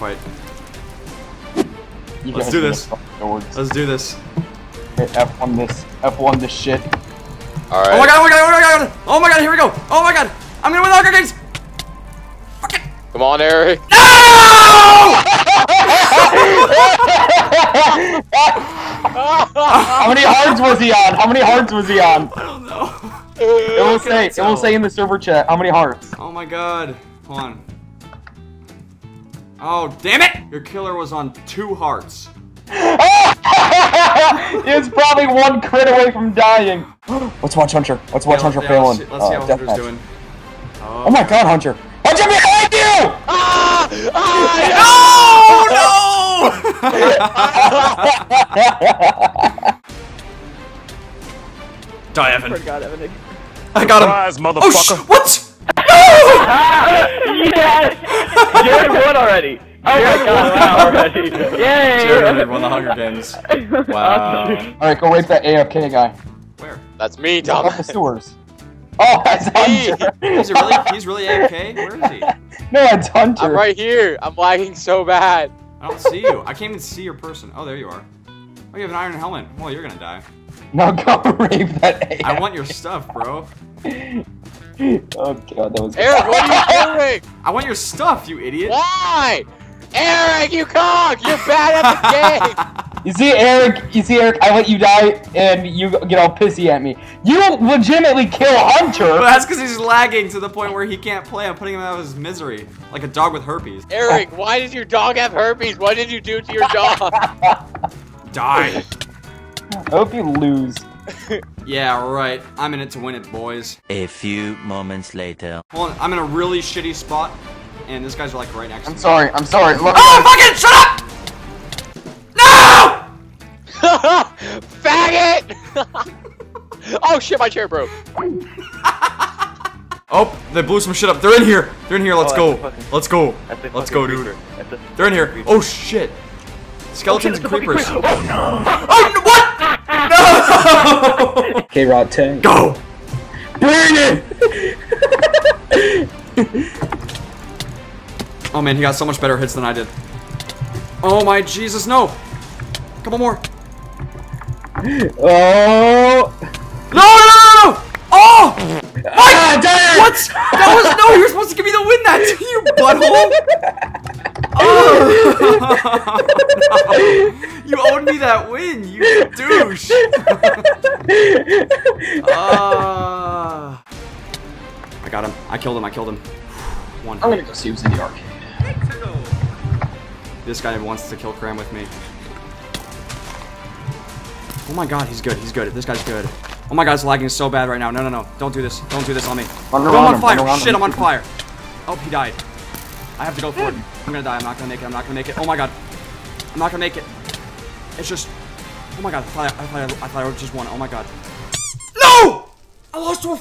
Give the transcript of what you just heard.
fight. You Let's do this. Let's do this. Okay, F1 this. F1 this shit. All right. Oh my god, oh my god, oh my god, oh my god, here we go. Oh my god, I'm gonna win the Hunger Games. Fuck it. Come on, Erik. No! How many hearts was he on? How many hearts was he on? I don't know. It will say. It tell? will say in the server chat. How many hearts? Oh my god. Hold on. Oh, damn it! Your killer was on two hearts. It's probably one crit away from dying. Let's watch Hunter. Let's watch Yeah, Hunter yeah, fail let's see, let's see uh, how Hunter's deathmatch. doing. Oh, Oh my god, Hunter! Hunter behind you! Ah! No! Die, Evan. God, Evan. I got him. Surprise, Oh, motherfucker. sh- what? yes! Jared won already! Oh my god, wow, already! Yay! Jared won the Hunger Games. Wow. Alright, go rape that AFK guy. Where? That's me, Tom. Up the Thomas. sewers. Oh, that's Hunter! Is it really? He's really AFK? Where is he? no, it's Hunter. I'm right here. I'm lagging so bad. I don't see you. I can't even see your person. Oh, there you are. Oh, you have an iron helmet. Well, you're gonna die. Now go rape that AFK. I want your stuff, bro. Oh god, that was Erik, what are you doing? I want your stuff, you idiot. Why? Erik, you cock! You're bad at the game. You see, Erik. You see, Erik. I let you die, and you get all pissy at me. You legitimately kill But Hunter. that's because he's lagging to the point where he can't play. I'm putting him out of his misery. Like a dog with herpes. Erik, why does your dog have herpes? What did you do to your dog? Die. I hope you lose. yeah, right. I'm in it to win it, boys. A few moments later. Hold on. I'm in a really shitty spot. And this guy's like right next to me. I'm me. sorry. I'm sorry. Look, Oh, fucking shut up! No! Faggot! oh shit, my chair broke. Oh, they blew some shit up. They're in here. They're in here. Let's Oh, go. fucking- Let's go. Let's go, dude. creeper. That's They're in here. Oh shit. Skeletons Oh, shit, and it's creepers. creeper. Oh Oh, no, what? No! K Rod 10. Go! Bring it! Oh man, he got so much better hits than I did. Oh my Jesus, no! Couple more. Oh! No, no, no, no, no! Oh! Ah, damn! What? That was no. You were supposed to give me the win. That you butthole. Oh! You owed me that win. You douche. Ah. I got him. I killed him. I killed him. One. I'm gonna go see who's in the arcade. This guy wants to kill Cram with me. Oh my god, he's good. He's good. This guy's good. Oh my god, it's lagging so bad right now. No, no, no. Don't do this. Don't do this on me. Around I'm on him, fire. Shit. I'm on fire. Oh, he died. I have to go for it. I'm gonna die. I'm not gonna make it. I'm not gonna make it. Oh my god. I'm not gonna make it. It's just. Oh my god. I thought I, I, thought I, I, thought I just won. Oh my god. No! I lost to a.